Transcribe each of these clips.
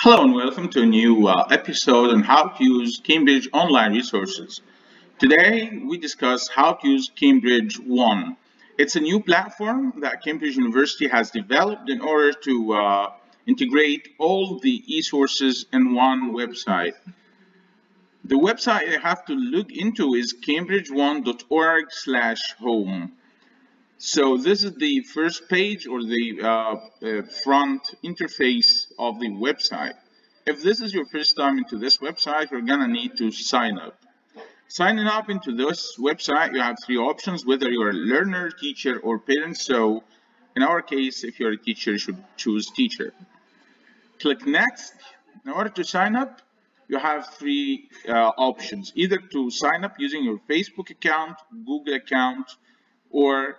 Hello and welcome to a new uh, episode on how to use Cambridge online resources. Today we discuss how to use Cambridge One. It's a new platform that Cambridge University has developed in order to uh, integrate all the e-sources in one website. The website you have to look into is cambridgeone.org slash home. So this is the first page or the uh, uh, front interface of the website. If this is your first time into this website, you're gonna need to sign up. Signing up into this website, you have three options, whether you're a learner, teacher, or parent. So in our case, if you're a teacher, you should choose teacher. Click next. In order to sign up, you have three uh, options, either to sign up using your Facebook account, Google account, or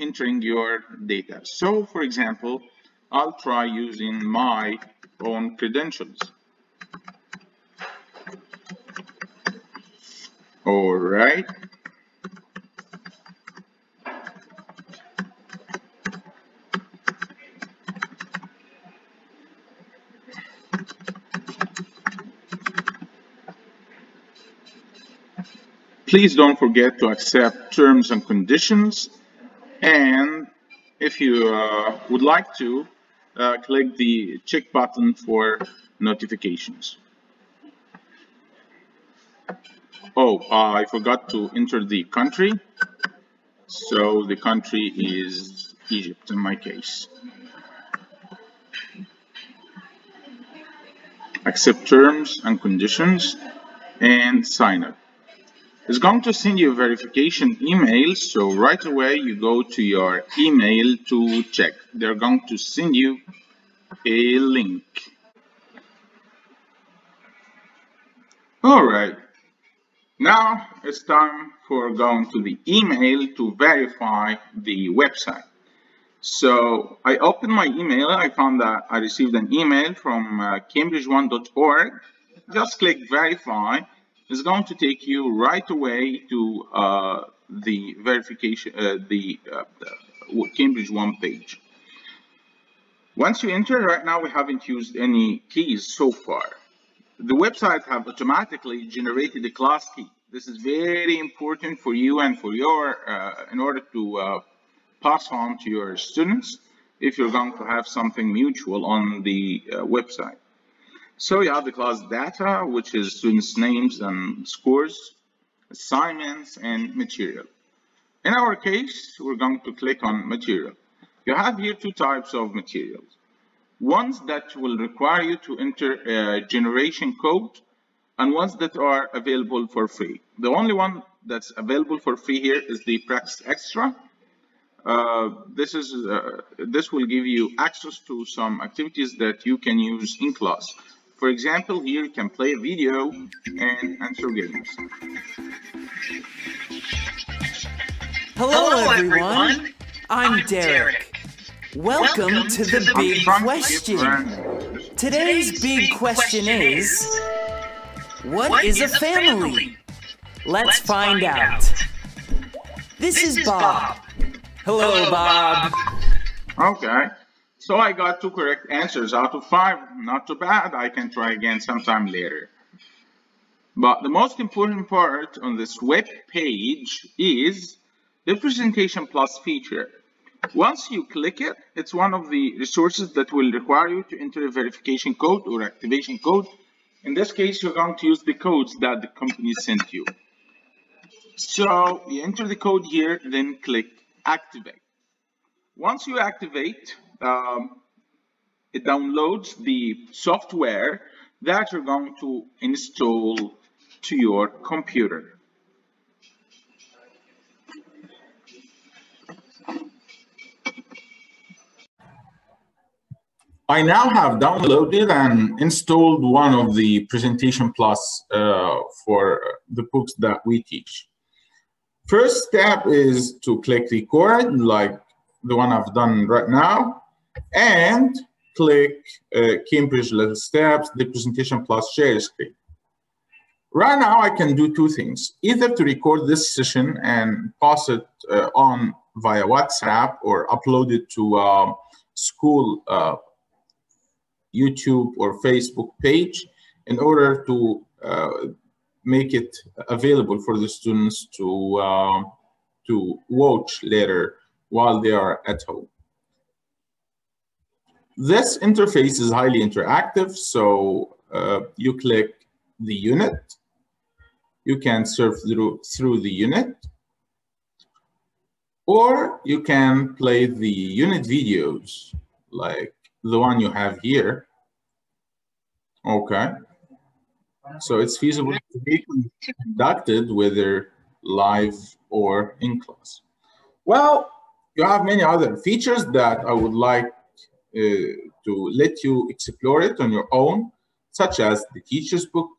entering your data. So for example, I'll try using my own credentials. All right. Please don't forget to accept terms and conditions and if you uh, would like to, uh, click the check button for notifications. Oh, uh, I forgot to enter the country. So the country is Egypt in my case. Accept terms and conditions and sign up is going to send you a verification email. So right away you go to your email to check. They're going to send you a link. All right. Now it's time for going to the email to verify the website. So I opened my email. I found that I received an email from uh, cambridgeone.org. Just click verify is going to take you right away to uh, the verification, uh, the, uh, the Cambridge One page. Once you enter, right now we haven't used any keys so far. The website have automatically generated a class key. This is very important for you and for your, uh, in order to uh, pass on to your students if you're going to have something mutual on the uh, website. So you have the class data, which is students' names and scores, assignments, and material. In our case, we're going to click on material. You have here two types of materials. Ones that will require you to enter a generation code and ones that are available for free. The only one that's available for free here is the Practice Extra. Uh, this is uh, this will give you access to some activities that you can use in class. For example, here you can play a video and answer games. Hello, Hello everyone. everyone. I'm, I'm Derek. Welcome, Welcome to, to, the big question. Today's big question is What is a family? Let's find out. This is Bob. Hello, Bob. Okay. So I got two correct answers out of five. Not too bad. I can try again sometime later. But the most important part on this web page is the Presentation Plus feature. Once you click it, it's one of the resources that will require you to enter a verification code or activation code. In this case, you're going to use the codes that the company sent you. So you enter the code here, then click Activate. Once you activate, um, it downloads the software that you're going to install to your computer. I now have downloaded and installed one of the Presentation Plus uh, for the books that we teach. First step is to click record like the one I've done right now and click uh, Cambridge Little Steps, the presentation plus share screen. Right now, I can do two things, either to record this session and pass it uh, on via WhatsApp or upload it to uh, school uh, YouTube or Facebook page in order to uh, make it available for the students to, uh, to watch later while they are at home. This interface is highly interactive, so uh, you click the unit, you can surf through, through the unit, or you can play the unit videos like the one you have here. Okay. So it's feasible to be conducted whether live or in class. Well, you have many other features that I would like Uh, to let you explore it on your own, such as the teacher's book,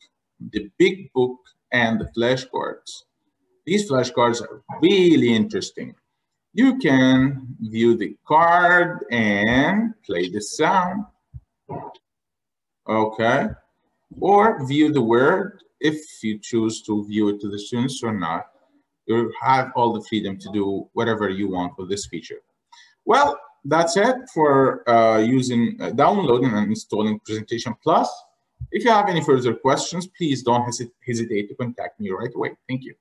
the big book, and the flashcards. These flashcards are really interesting. You can view the card and play the sound. Okay. Or view the word if you choose to view it to the students or not. You have all the freedom to do whatever you want with this feature. Well, that's it for uh, using, uh, downloading and installing Presentation Plus. If you have any further questions, please don't hesitate to contact me right away. Thank you.